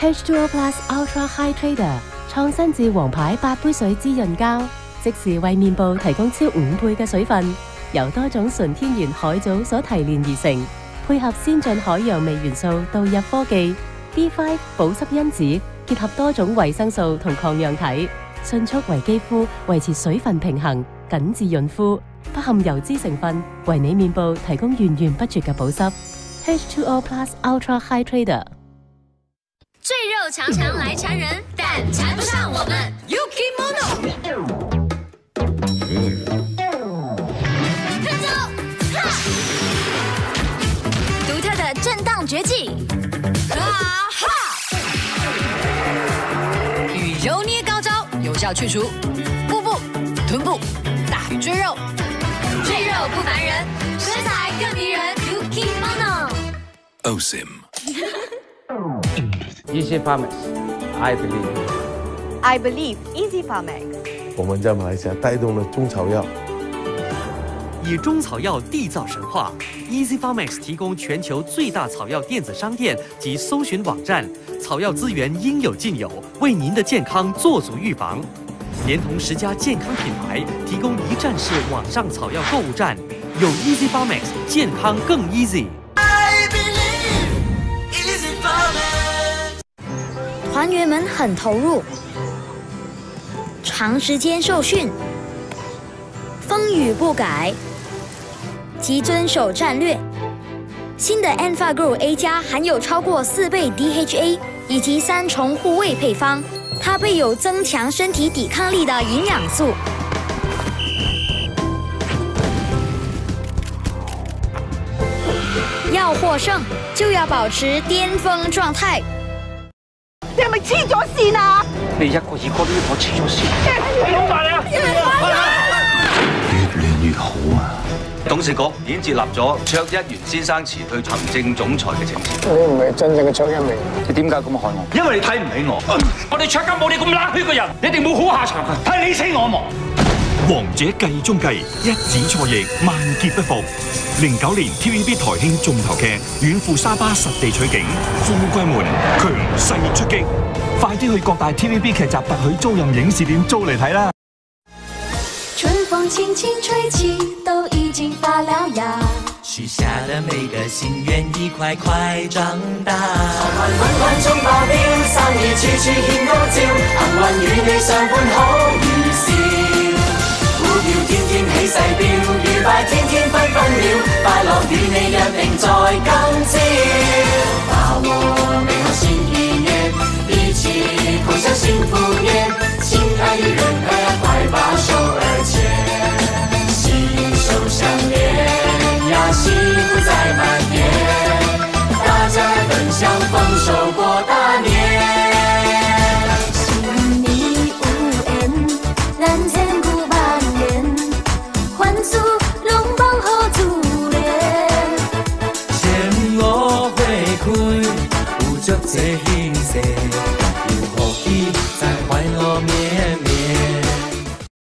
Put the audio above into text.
H2O Plus Ultra Hydrator 創新自黃牌八杯水滋潤膠，即時為面部提供超五倍嘅水分，由多種純天然海藻所提煉而成，配合先進海洋微元素導入科技，B5 保濕因子結合多種維生素同抗氧體，迅速為肌膚維持水分平衡，緊緻潤膚，不含油脂成分，為你面部提供源源不絕嘅保濕。H2O Plus Ultra Hydrator。肉强强来缠人，但缠不上我们。Yuki Mono，跟走，哈！独特的震荡绝技，啊哈！与揉捏高招，有效去除腹部、臀部、大腿赘肉，赘肉不烦人，身材更迷人。Yuki Mono。OSIM. Easy Farmers, I believe. I believe Easy Farmex。我们在马来西亚带动了中草药。以中草药缔造神话，Easy Farmex 提供全球最大草药电子商店及搜寻网站，草药资源应有尽有，为您的健康做足预防。连同十家健康品牌，提供一站式网上草药购物站，有 Easy Farmex，健康更 easy。团员们很投入，长时间受训，风雨不改，即遵守战略。新的 AlphaGrow A 加含有超过四倍 DHA 以及三重护卫配方，它配有增强身体抵抗力的营养素。要获胜，就要保持巅峰状态。咪黐咗線啊？你一個二個都要我黐咗線。越亂越好啊！董事局已經接立咗卓一元先生辭退行政總裁嘅請辭。你唔係真正嘅卓一元，你點解咁害我？因為你睇唔起我。我哋卓家冇你咁冷血嘅人，你哋冇好下場啊！係你死我亡。王者計中計，一子錯亦萬劫不復。零九年 TVB 台慶重頭劇《遠赴沙巴實地取景》，富貴門強勢出擊，快啲去各大 TVB 劇集特許租賃影視店租嚟睇啦！春风轻轻吹起，都已经发了芽。许下的每个心愿一块块长大。運滾滾中爆表，生意處處獻高照，幸運與你相伴好如笑。幸福在蔓延，大家奔向丰收过大年。心里有缘，蓝千有万云，凡事拢放好。自然，鲜花花开，有着。